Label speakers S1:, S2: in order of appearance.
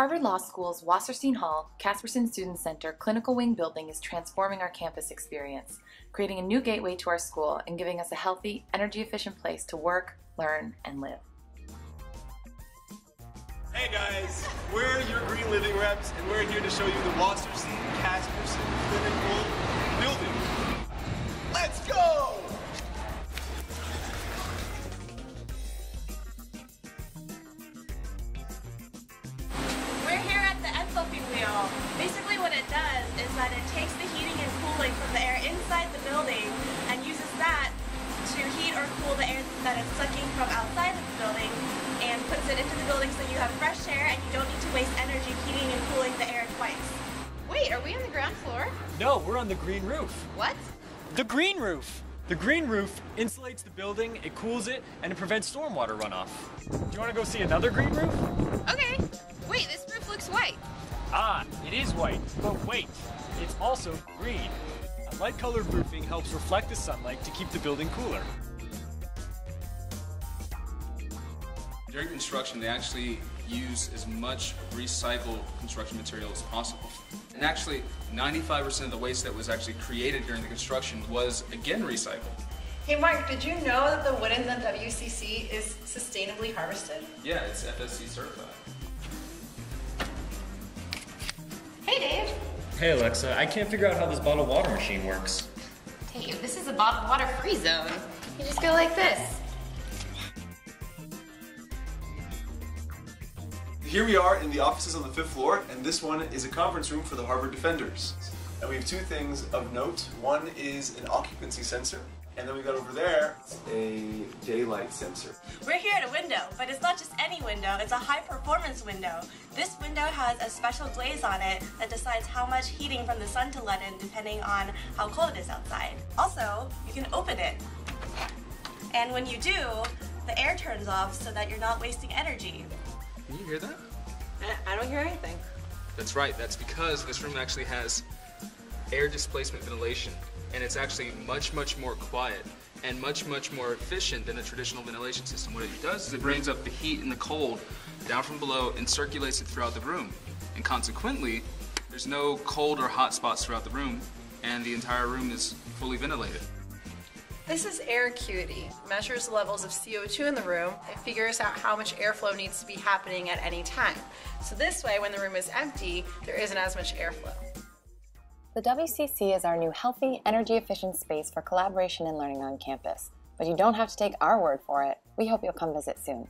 S1: Harvard Law School's Wasserstein Hall, Caspersen Student Center Clinical Wing building is transforming our campus experience, creating a new gateway to our school and giving us a healthy, energy efficient place to work, learn, and live.
S2: Hey guys, we're your Green Living reps, and we're here to show you the Wasserstein Caspersen Clinical
S3: enthalpy. Basically what it does is that it takes the heating and cooling from the air inside the building and uses that to heat or cool the air that it's sucking from outside of the building and puts it into the building so you have fresh air and you don't need to waste energy heating and cooling the air twice.
S4: Wait, are we on the ground floor?
S5: No, we're on the green roof.
S4: What?
S5: The green roof! The green roof insulates the building, it cools it, and it prevents stormwater runoff. Do you want to go see another green roof?
S4: Okay. Wait, this roof looks white.
S5: Ah, it is white, but wait, it's also green. A light colored roofing helps reflect the sunlight to keep the building cooler.
S6: During construction, they actually use as much recycled construction material as possible. And actually, 95% of the waste that was actually created during the construction was again recycled.
S7: Hey Mark, did you know that the wood in the WCC is sustainably harvested?
S6: Yeah, it's FSC certified.
S4: Hey
S8: Alexa, I can't figure out how this bottled water machine works.
S4: Hey, this is a bottled water free zone. You just go like this.
S2: Here we are in the offices on the fifth floor, and this one is a conference room for the Harvard Defenders. And we have two things of note. One is an occupancy sensor, and then we got over there a daylight sensor.
S3: We're here at a window, but it's not just any window, it's a high performance window. This window has a special glaze on it that decides how much heating from the sun to let in depending on how cold it is outside. Also, you can open it. And when you do, the air turns off so that you're not wasting energy.
S6: Can you hear that?
S7: I don't hear anything.
S6: That's right, that's because this room actually has air displacement ventilation, and it's actually much, much more quiet and much, much more efficient than a traditional ventilation system. What it does is it brings up the heat and the cold down from below and circulates it throughout the room. And consequently, there's no cold or hot spots throughout the room, and the entire room is fully ventilated.
S7: This is Aircuity. It measures the levels of CO2 in the room. It figures out how much airflow needs to be happening at any time. So this way, when the room is empty, there isn't as much airflow.
S1: The WCC is our new healthy, energy efficient space for collaboration and learning on campus. But you don't have to take our word for it. We hope you'll come visit soon.